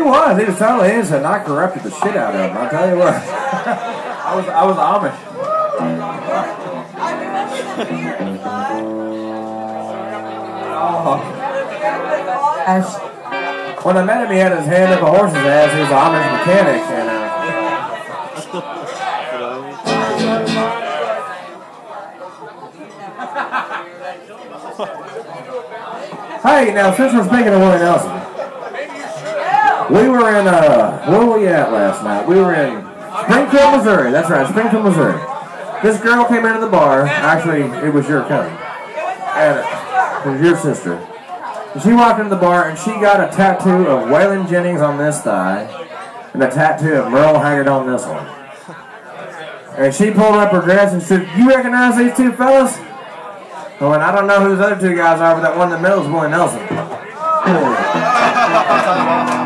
He was. He was totally innocent. And I corrupted the shit out of him. I'll tell you what. I was I was Amish. oh. When I met him, he had his hand up a horse's ass. He was an Amish mechanic, and uh, Hey, now since we're speaking of Willie Nelson, we were in uh, where were we at last night? We were in Springfield, Missouri. That's right, Springfield, Missouri. This girl came into the bar. Actually, it was your cousin, and it was your sister. She walked into the bar and she got a tattoo of Waylon Jennings on this thigh, and a tattoo of Merle Haggard on this one. And she pulled up her dress and said, "You recognize these two fellas?" Oh, and I don't know who those other two guys are, but that one in the middle is Willie Nelson.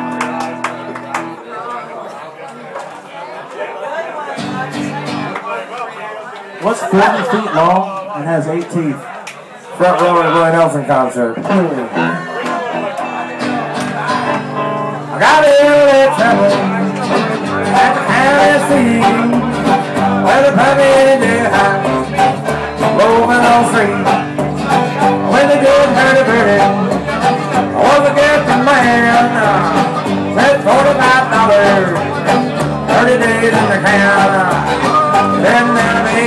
What's 40 feet long and has eight teeth? Front row at a Willie Nelson concert. I got a little trouble at the seat where the puppy did high, roving on street. When the good hurdy birdie I was a gifted man, said forty-five dollars, thirty days in the can.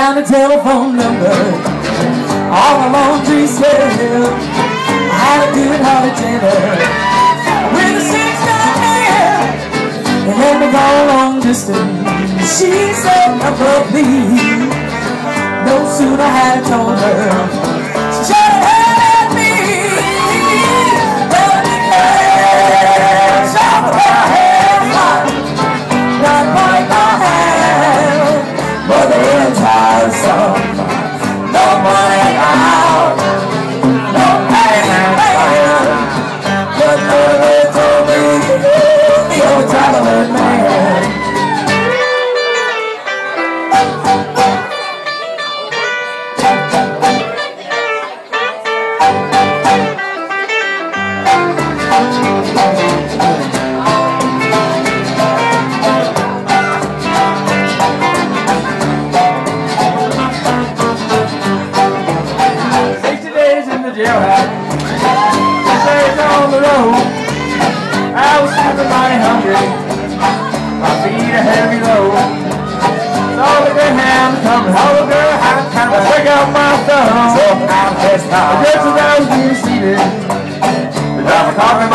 Found a telephone number all along tree swell. Had a good hearted dinner with a six gun man. And let me go long distance. She said, number please. No sooner had I told her. The jailhouse, days on the road. I was super mighty hungry, my feet a heavy load. Saw the greyhound coming, saw the greyhound coming. Pick up my thumb, so I'm pissed off. Just as I was getting seated, the driver caught me